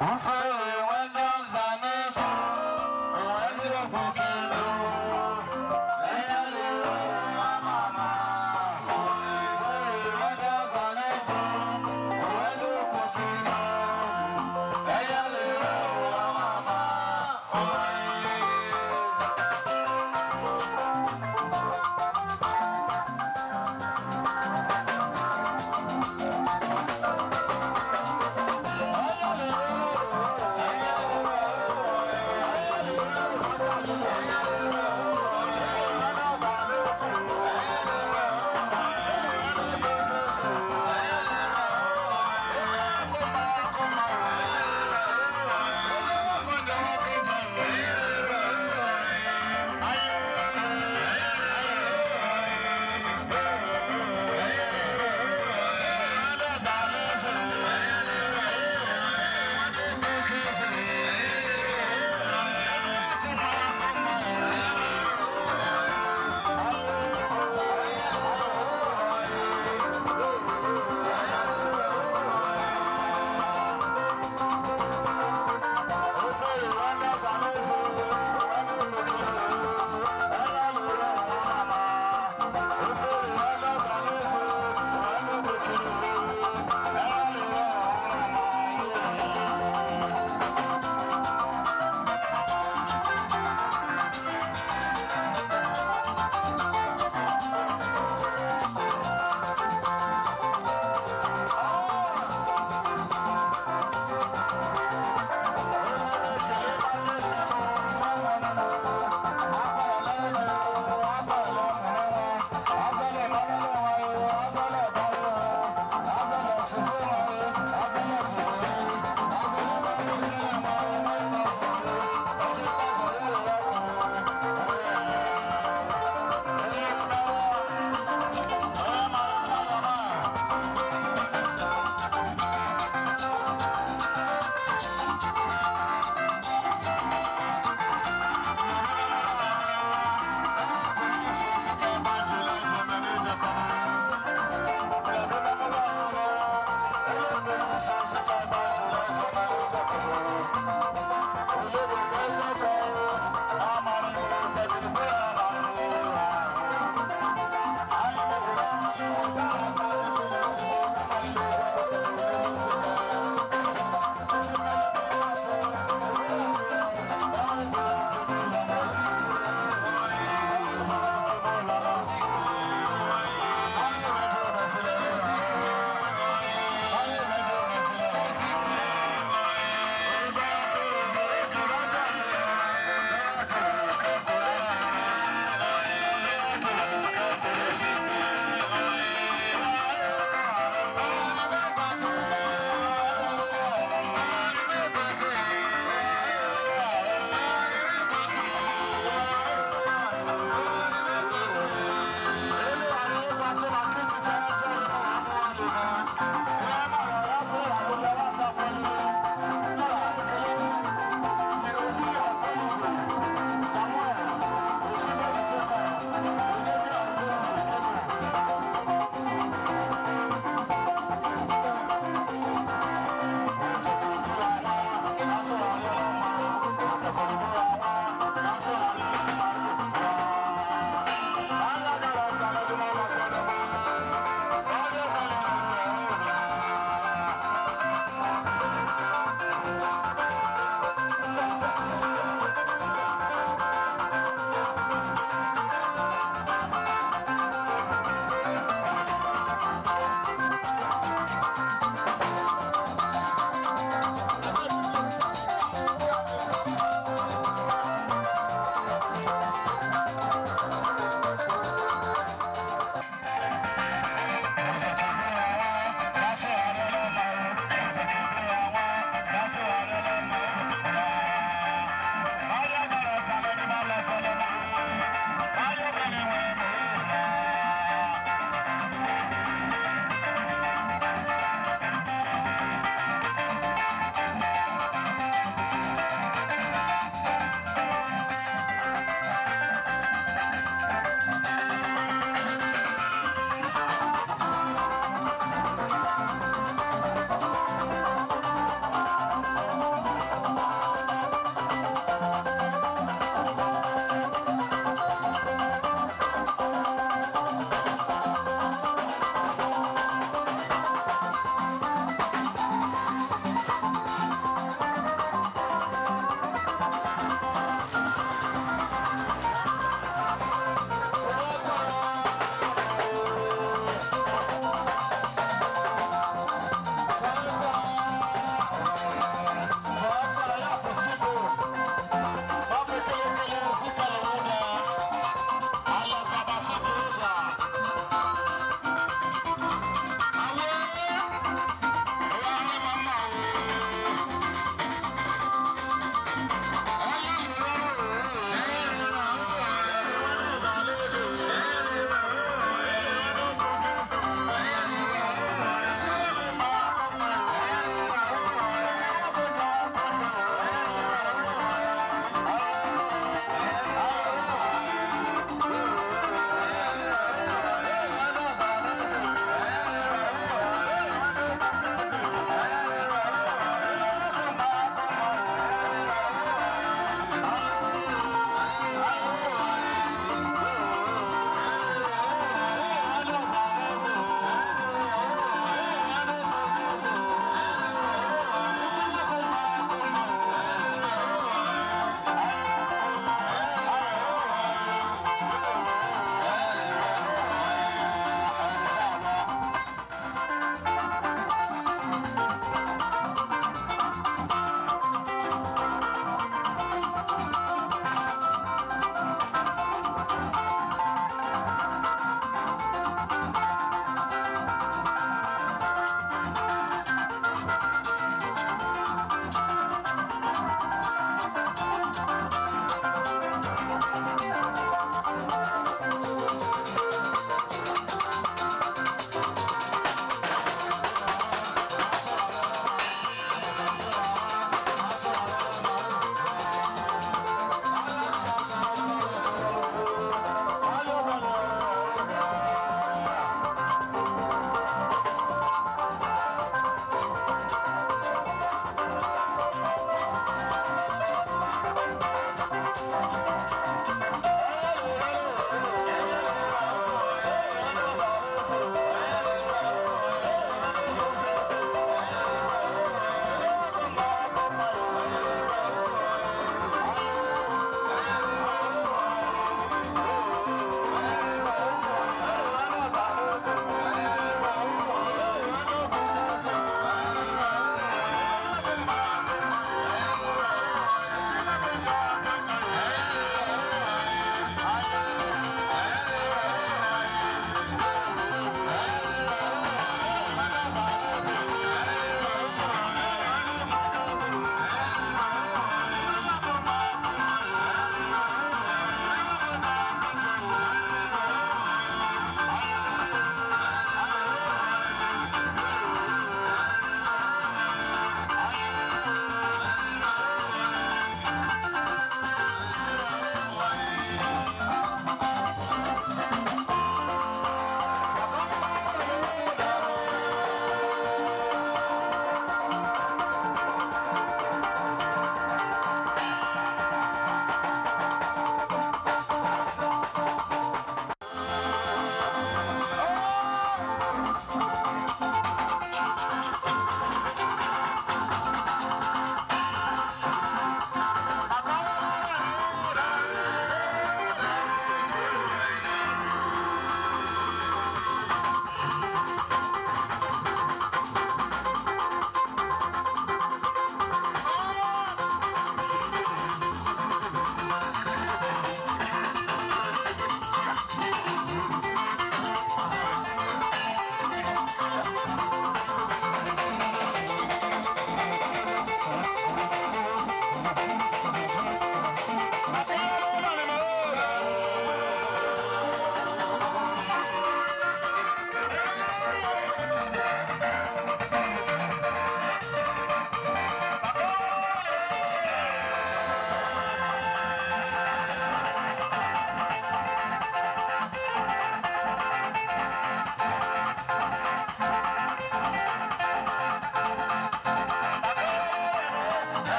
ufa